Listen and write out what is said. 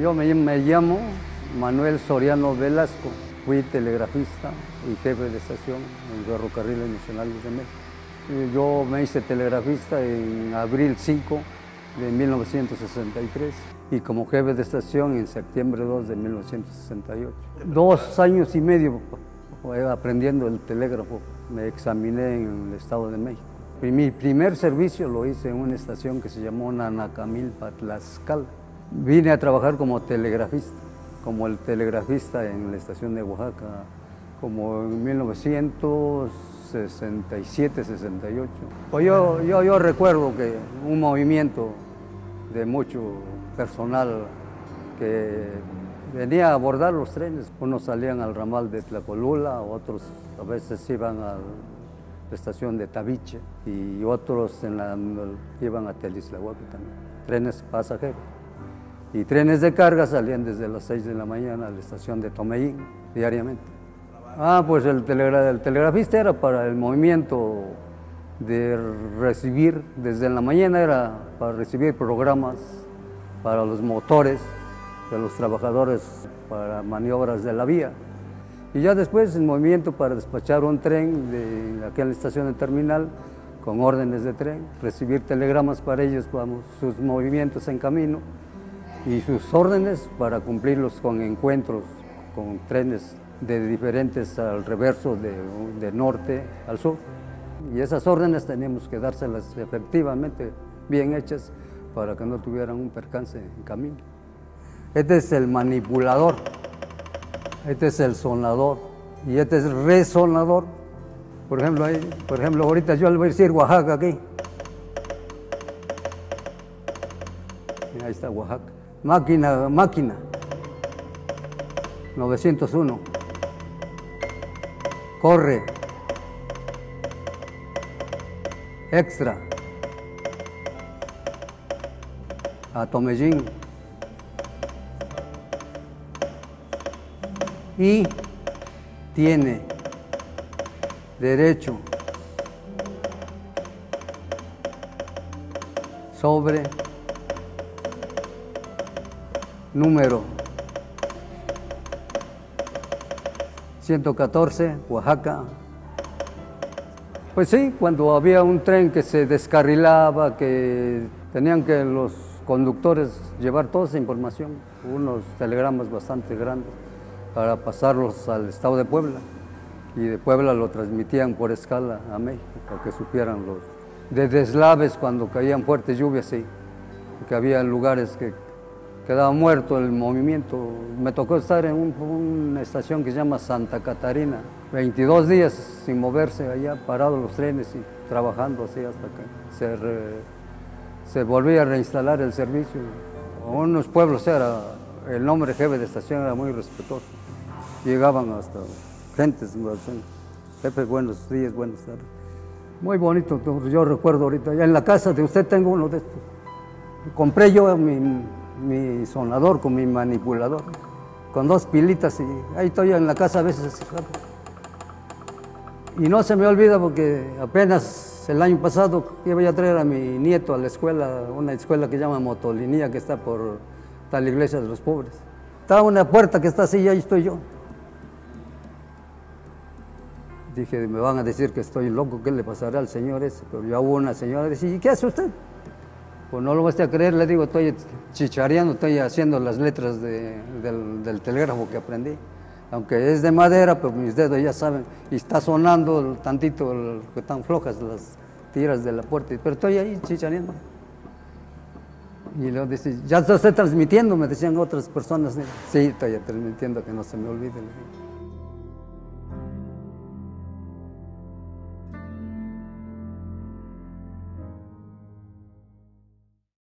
Yo me, me llamo Manuel Soriano Velasco, fui telegrafista y jefe de estación en Ferrocarriles Nacionales de México. Yo me hice telegrafista en abril 5 de 1963 y como jefe de estación en septiembre 2 de 1968. Dos años y medio aprendiendo el telégrafo, me examiné en el Estado de México. Mi primer servicio lo hice en una estación que se llamó Nanacamilpa, Tlaxcala. Vine a trabajar como telegrafista, como el telegrafista en la estación de Oaxaca, como en 1967, 68. Pues yo, yo, yo recuerdo que un movimiento de mucho personal que venía a abordar los trenes. Unos salían al ramal de Tlacolula, otros a veces iban a la estación de Tabiche y otros en iban a Telislahuaco también. Trenes pasajeros. Y trenes de carga salían desde las 6 de la mañana a la estación de Tomeín diariamente. Ah, pues el, el telegrafista era para el movimiento de recibir, desde la mañana era para recibir programas para los motores de los trabajadores para maniobras de la vía. Y ya después el movimiento para despachar un tren de aquella estación de terminal con órdenes de tren, recibir telegramas para ellos, vamos, sus movimientos en camino y sus órdenes para cumplirlos con encuentros con trenes de diferentes al reverso de, de norte al sur. Y esas órdenes teníamos que dárselas efectivamente bien hechas para que no tuvieran un percance en camino. Este es el manipulador, este es el sonador y este es resonador. Por ejemplo, ahí, por ejemplo, ahorita yo le voy a decir Oaxaca aquí. Ahí está Oaxaca. Máquina, máquina. 901. Corre. Extra. A Tomellín. Y tiene derecho sobre número 114, Oaxaca. Pues sí, cuando había un tren que se descarrilaba, que tenían que los conductores llevar toda esa información, unos telegramas bastante grandes, para pasarlos al estado de Puebla. Y de Puebla lo transmitían por escala a México, para que supieran los... De deslaves cuando caían fuertes lluvias, sí, que había lugares que quedaba muerto el movimiento. Me tocó estar en una estación que se llama Santa Catarina, 22 días sin moverse allá, parados los trenes y trabajando así hasta que se, volvía a reinstalar el servicio. En unos pueblos era, el nombre jefe de estación era muy respetuoso. Llegaban hasta gentes, jefe, buenos días, buenas tardes. Muy bonito, yo recuerdo ahorita, en la casa de usted tengo uno de estos. Compré yo mi mi sonador con mi manipulador, con dos pilitas y ahí estoy en la casa a veces. Y no se me olvida porque apenas el año pasado iba a traer a mi nieto a la escuela, una escuela que se llama Motolinía, que está por tal iglesia de los pobres. Estaba una puerta que está así y ahí estoy yo. Dije, me van a decir que estoy loco, ¿qué le pasará al señor ese? Pero ya hubo una señora que ¿y qué hace usted? Pues no lo vas a creer, le digo, estoy chichareando, estoy haciendo las letras del, telégrafo que aprendí. Aunque es de madera, pero mis dedos ya saben, y está sonando tantito, que están flojas las tiras de la puerta, pero estoy ahí chichareando. Y luego dice, ya estoy transmitiendo, me decían otras personas. Sí, estoy transmitiendo, que no se me olvide.